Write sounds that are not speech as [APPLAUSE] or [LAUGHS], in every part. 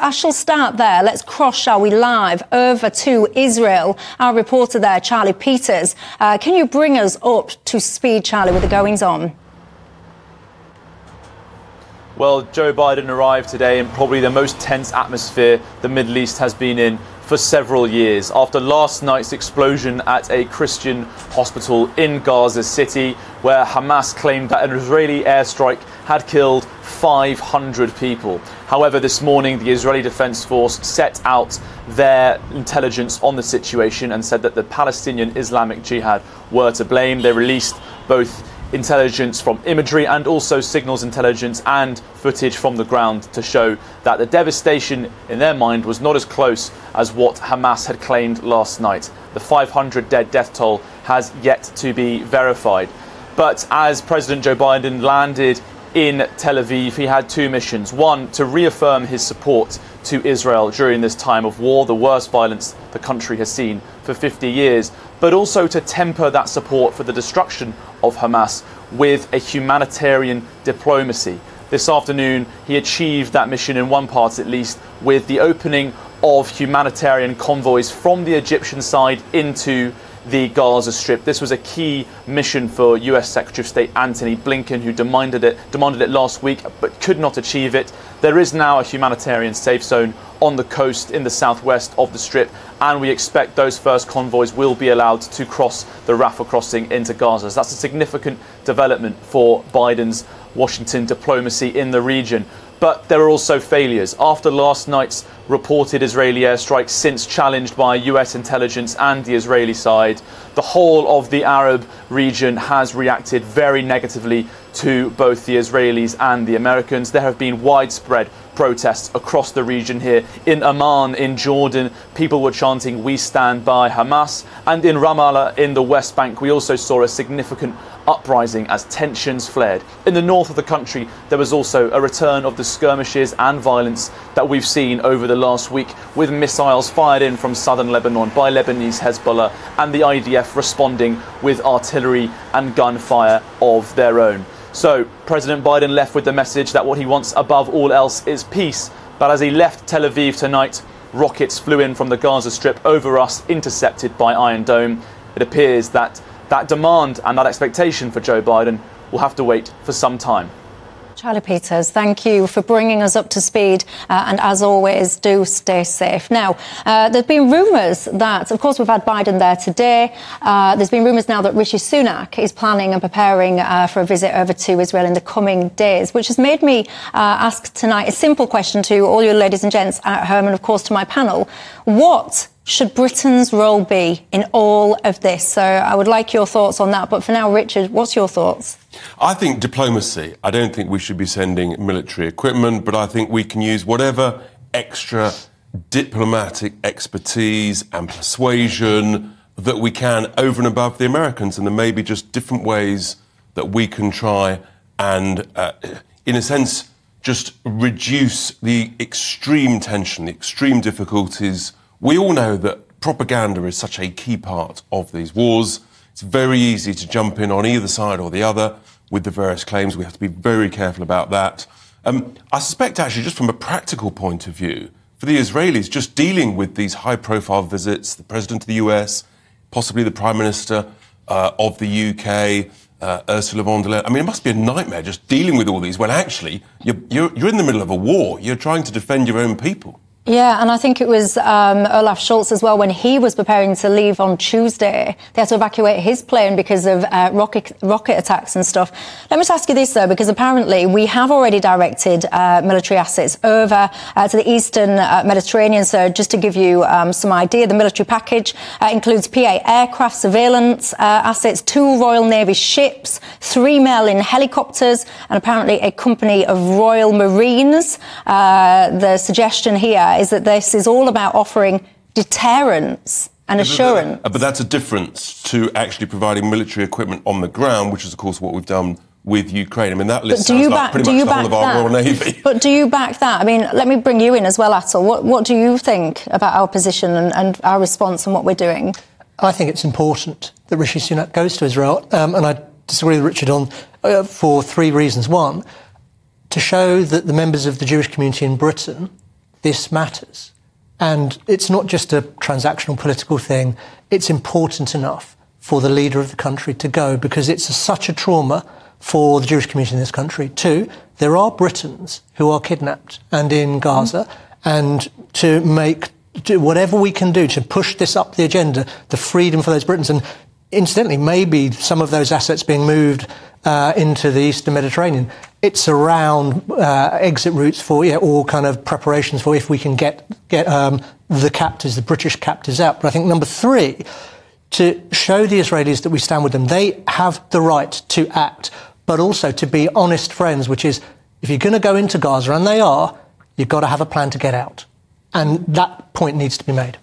I shall start there. Let's cross, shall we, live over to Israel. Our reporter there, Charlie Peters. Uh, can you bring us up to speed, Charlie, with the goings on? Well, Joe Biden arrived today in probably the most tense atmosphere the Middle East has been in for several years after last night's explosion at a Christian hospital in Gaza City, where Hamas claimed that an Israeli airstrike had killed 500 people. However, this morning the Israeli Defense Force set out their intelligence on the situation and said that the Palestinian Islamic Jihad were to blame. They released both intelligence from imagery and also signals intelligence and footage from the ground to show that the devastation in their mind was not as close as what Hamas had claimed last night. The 500 dead death toll has yet to be verified. But as President Joe Biden landed in Tel Aviv, he had two missions. One, to reaffirm his support to Israel during this time of war, the worst violence the country has seen for 50 years, but also to temper that support for the destruction of Hamas with a humanitarian diplomacy. This afternoon, he achieved that mission in one part at least with the opening of humanitarian convoys from the Egyptian side into the Gaza Strip. This was a key mission for US Secretary of State Antony Blinken, who demanded it, demanded it last week but could not achieve it. There is now a humanitarian safe zone on the coast in the southwest of the Strip, and we expect those first convoys will be allowed to cross the Rafah crossing into Gaza. So that's a significant development for Biden's Washington diplomacy in the region. But there are also failures. After last night's reported Israeli airstrikes, since challenged by US intelligence and the Israeli side, the whole of the Arab region has reacted very negatively to both the Israelis and the Americans. There have been widespread protests across the region here. In Amman, in Jordan, people were chanting, We stand by Hamas. And in Ramallah, in the West Bank, we also saw a significant uprising as tensions flared. In the north of the country, there was also a return of the skirmishes and violence that we've seen over the last week, with missiles fired in from southern Lebanon by Lebanese Hezbollah and the IDF responding with artillery and gunfire of their own. So, President Biden left with the message that what he wants above all else is peace. But as he left Tel Aviv tonight, rockets flew in from the Gaza Strip over us, intercepted by Iron Dome. It appears that that demand and that expectation for Joe Biden will have to wait for some time. Charlie Peters, thank you for bringing us up to speed. Uh, and as always, do stay safe. Now, uh, there's been rumours that, of course, we've had Biden there today. Uh, there's been rumours now that Rishi Sunak is planning and preparing uh, for a visit over to Israel in the coming days, which has made me uh, ask tonight a simple question to all your ladies and gents at home and, of course, to my panel. What should Britain's role be in all of this? So I would like your thoughts on that. But for now, Richard, what's your thoughts? I think diplomacy. I don't think we should be sending military equipment, but I think we can use whatever extra diplomatic expertise and persuasion that we can over and above the Americans. And there may be just different ways that we can try and, uh, in a sense, just reduce the extreme tension, the extreme difficulties we all know that propaganda is such a key part of these wars. It's very easy to jump in on either side or the other with the various claims. We have to be very careful about that. Um, I suspect, actually, just from a practical point of view, for the Israelis, just dealing with these high profile visits, the President of the US, possibly the Prime Minister uh, of the UK, uh, Ursula von der Leyen. I mean, it must be a nightmare just dealing with all these when actually you're, you're, you're in the middle of a war. You're trying to defend your own people. Yeah, and I think it was um, Olaf Scholz as well when he was preparing to leave on Tuesday. They had to evacuate his plane because of uh, rocket, rocket attacks and stuff. Let me just ask you this though, because apparently we have already directed uh, military assets over uh, to the eastern uh, Mediterranean. So just to give you um, some idea, the military package uh, includes P-8 aircraft, surveillance uh, assets, two Royal Navy ships, three Merlin helicopters, and apparently a company of Royal Marines. the suggestion here is that this is all about offering deterrence and assurance. But that's a difference to actually providing military equipment on the ground, which is, of course, what we've done with Ukraine. I mean, that list sounds back, like pretty much the whole of our Royal Navy. [LAUGHS] [LAUGHS] But do you back that? I mean, let me bring you in as well, Atul. What, what do you think about our position and, and, our response and what we're doing? I think it's important that Rishi Sunak goes to Israel, um, and I disagree with Richard on uh, for three reasons. One, to show that the members of the Jewish community in Britain this matters. And it's not just a transactional political thing, it's important enough for the leader of the country to go because it's a, such a trauma for the Jewish community in this country. Two, there are Britons who are kidnapped and in Gaza, mm. and to make do whatever we can do to push this up the agenda, the freedom for those Britons, and incidentally, maybe some of those assets being moved uh, into the Eastern Mediterranean. It's around uh, exit routes for, yeah, all kind of preparations for if we can get get um, the captives, the British captives out. But I think number three, to show the Israelis that we stand with them, they have the right to act, but also to be honest friends, which is if you're going to go into Gaza, and they are, you've got to have a plan to get out. And that point needs to be made.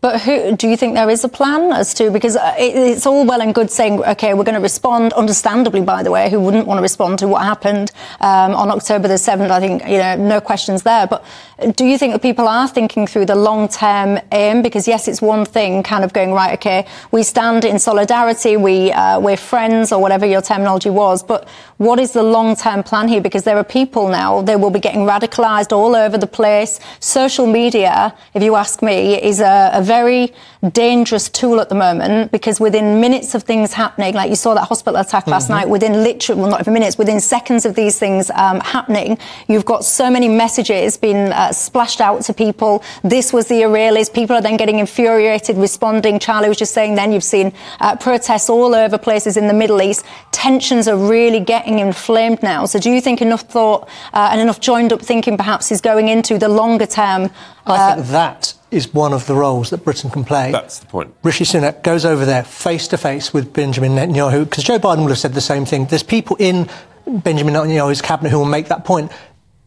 But who, do you think there is a plan as to because uh, it, it's all well and good saying okay we're going to respond understandably by the way who wouldn't want to respond to what happened um, on October the seventh I think you know no questions there. But do you think that people are thinking through the long term aim? Because yes it's one thing kind of going right okay we stand in solidarity we uh, we're friends or whatever your terminology was but what is the long term plan here? Because there are people now they will be getting radicalized all over the place. Social media if you ask me is a, a very dangerous tool at the moment because within minutes of things happening, like you saw that hospital attack last mm-hmm. night, within literally, well, not even minutes, within seconds of these things um, happening, you've got so many messages being uh, splashed out to people. This was the Israelis. People are then getting infuriated, responding. Charlie was just saying then you've seen uh, protests all over places in the Middle East. Tensions are really getting inflamed now. So do you think enough thought uh, and enough joined up thinking perhaps is going into the longer term? I think uh, that is one of the roles that Britain can play. That's the point. Rishi Sunak goes over there face to face with Benjamin Netanyahu because Joe Biden would have said the same thing. There's people in Benjamin Netanyahu's cabinet who will make that point.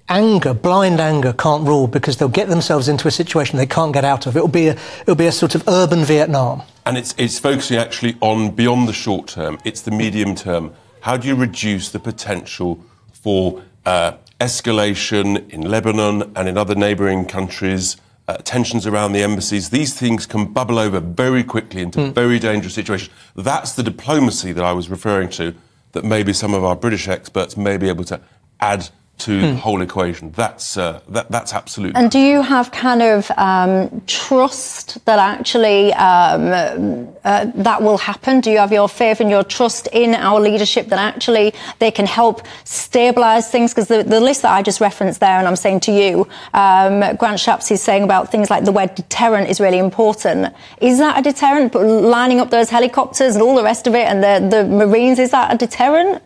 Anger, blind anger, can't rule because they'll get themselves into a situation they can't get out of. It'll be a, it'll be a sort of urban Vietnam. And it's, it's focusing actually on beyond the short term. It's the medium term. How do you reduce the potential for uh, escalation in Lebanon and in other neighbouring countries? Uh, tensions around the embassies, these things can bubble over very quickly into mm. very dangerous situations. That's the diplomacy that I was referring to, that maybe some of our British experts may be able to add to hmm. the whole equation. That's uh, that, that's absolutely. And do you have kind of um, trust that actually um, uh, that will happen? Do you have your faith and your trust in our leadership that actually they can help stabilise things? Because the, the, list that I just referenced there, and I'm saying to you, um, Grant Shapps is saying about things like the word deterrent is really important. Is that a deterrent? But lining up those helicopters and all the rest of it, and the, the Marines, is that a deterrent?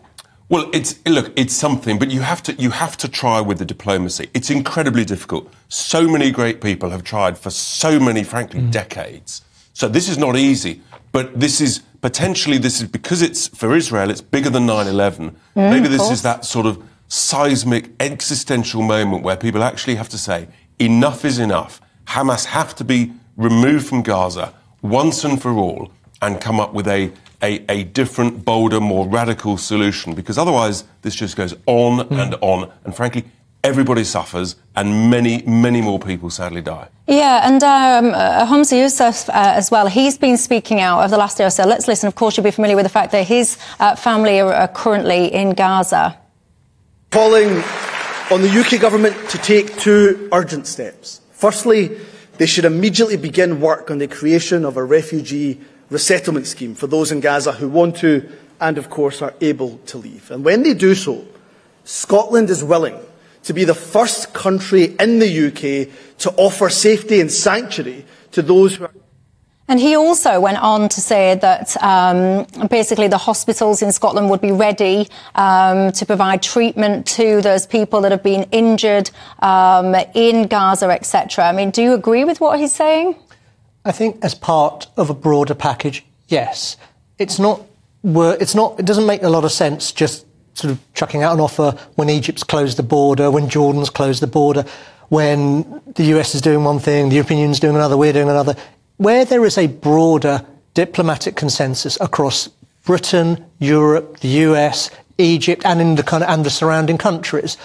Well, it's look, it's something, but you have to you have to try with the diplomacy. It's incredibly difficult. So many great people have tried for so many, frankly, mm. decades. So this is not easy. But this is potentially this is because it's for Israel. It's bigger than 9/11. Mm, Maybe this is that sort of seismic existential moment where people actually have to say enough is enough. Hamas have to be removed from Gaza once and for all, and come up with a a, a different, bolder, more radical solution because otherwise this just goes on mm. and on. And frankly, everybody suffers and many, many more people sadly die. Yeah, and um, uh, Humza Yousaf uh, as well, he's been speaking out over the last day or so. Let's listen. Of course, you'll be familiar with the fact that his uh, family are, are currently in Gaza. Calling on the UK government to take two urgent steps. Firstly, they should immediately begin work on the creation of a refugee resettlement scheme for those in Gaza who want to and, of course, are able to leave. And when they do so, Scotland is willing to be the first country in the UK to offer safety and sanctuary to those who are. And he also went on to say that um, basically the hospitals in Scotland would be ready um, to provide treatment to those people that have been injured um, in Gaza, etc. I mean, do you agree with what he's saying? I think as part of a broader package, yes. It's not, it's not, it doesn't make a lot of sense just sort of chucking out an offer when Egypt's closed the border, when Jordan's closed the border, when the US is doing one thing, the European Union's doing another, we're doing another. Where there is a broader diplomatic consensus across Britain, Europe, the US, Egypt, and in the and the surrounding countries,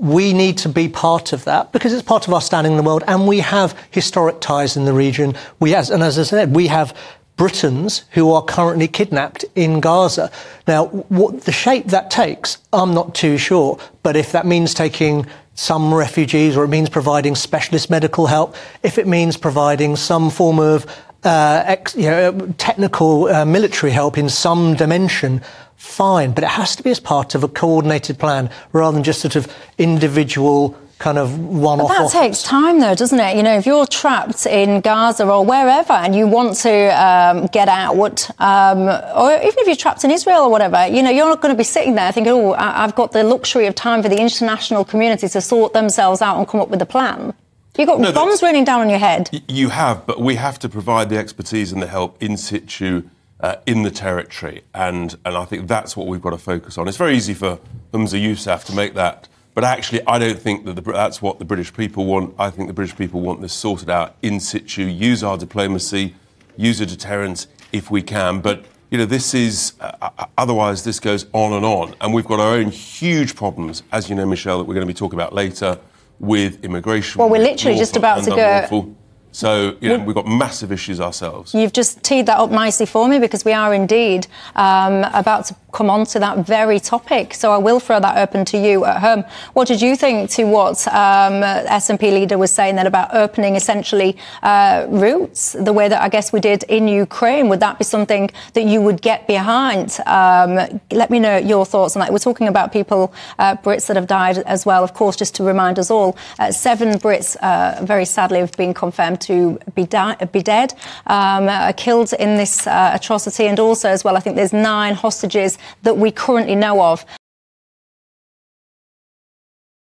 we need to be part of that because it's part of our standing in the world and we have historic ties in the region. We has, and as I said, we have Britons who are currently kidnapped in Gaza. Now, what the shape that takes, I'm not too sure. But if that means taking some refugees, or it means providing specialist medical help, if it means providing some form of uh, ex, you know, technical uh, military help in some dimension, fine. But it has to be as part of a coordinated plan rather than just sort of individual kind of one-off. But that offers. takes time, though, doesn't it? You know, if you're trapped in Gaza or wherever and you want to um, get out, um, or even if you're trapped in Israel or whatever, you know, you're not going to be sitting there thinking, "Oh, I- I've got the luxury of time for the international community to sort themselves out and come up with a plan." You've got No, bombs raining down on your head. You have, but we have to provide the expertise and the help in situ uh, in the territory, and and I think that's what we've got to focus on. It's very easy for Humza Yousaf to make that, but actually, I don't think that the, that's what the British people want. I think the British people want this sorted out in situ. Use our diplomacy, use a deterrence if we can, but. You know, this is, uh, uh, otherwise, this goes on and on. And we've got our own huge problems, as you know, Michelle, that we're going to be talking about later with immigration. Well, we're literally just about to go-. So, you know, we've got massive issues ourselves. You've just teed that up nicely for me because we are indeed um, about to come on to that very topic. So I will throw that open to you at home. What did you think to what um, SNP leader was saying then about opening essentially uh, routes the way that I guess we did in Ukraine? Would that be something that you would get behind? Um, let me know your thoughts on that. We're talking about people, uh, Brits that have died as well. Of course, just to remind us all, uh, seven Brits uh, very sadly have been confirmed to be, be dead, um, killed in this uh, atrocity. And also, as well, I think there's nine hostages that we currently know of